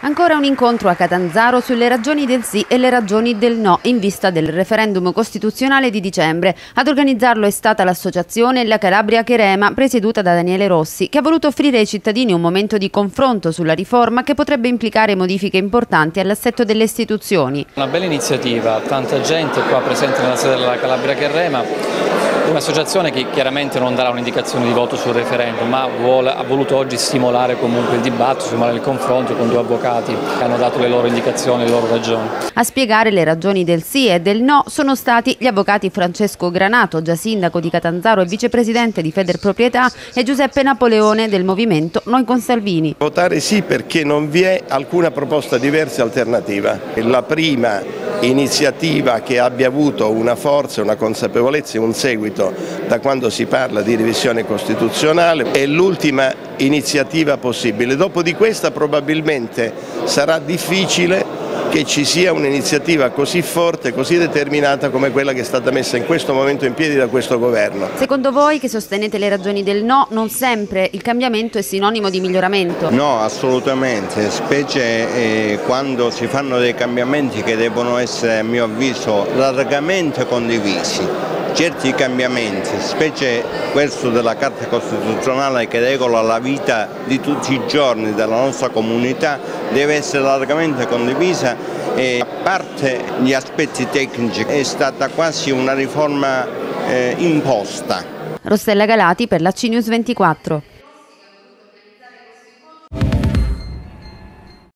Ancora un incontro a Catanzaro sulle ragioni del sì e le ragioni del no in vista del referendum costituzionale di dicembre. Ad organizzarlo è stata l'associazione La Calabria Cherema, presieduta da Daniele Rossi, che ha voluto offrire ai cittadini un momento di confronto sulla riforma che potrebbe implicare modifiche importanti all'assetto delle istituzioni. Una bella iniziativa, tanta gente qua presente nella sede della Calabria Cherema Un'associazione che chiaramente non darà un'indicazione di voto sul referendum, ma vuole, ha voluto oggi stimolare comunque il dibattito, stimolare il confronto con due avvocati che hanno dato le loro indicazioni, le loro ragioni. A spiegare le ragioni del sì e del no sono stati gli avvocati Francesco Granato, già sindaco di Catanzaro e vicepresidente di Federproprietà, e Giuseppe Napoleone del movimento Noi con Salvini. Votare sì perché non vi è alcuna proposta diversa e alternativa. La prima iniziativa che abbia avuto una forza, una consapevolezza e un seguito da quando si parla di revisione costituzionale è l'ultima iniziativa possibile. Dopo di questa probabilmente sarà difficile che ci sia un'iniziativa così forte, così determinata come quella che è stata messa in questo momento in piedi da questo governo. Secondo voi che sostenete le ragioni del no, non sempre il cambiamento è sinonimo di miglioramento? No, assolutamente, specie eh, quando si fanno dei cambiamenti che devono essere a mio avviso largamente condivisi certi cambiamenti, specie questo della Carta Costituzionale che regola la vita di tutti i giorni della nostra comunità, deve essere largamente condivisa e a parte gli aspetti tecnici è stata quasi una riforma eh, imposta. Rossella Galati per la CNews 24.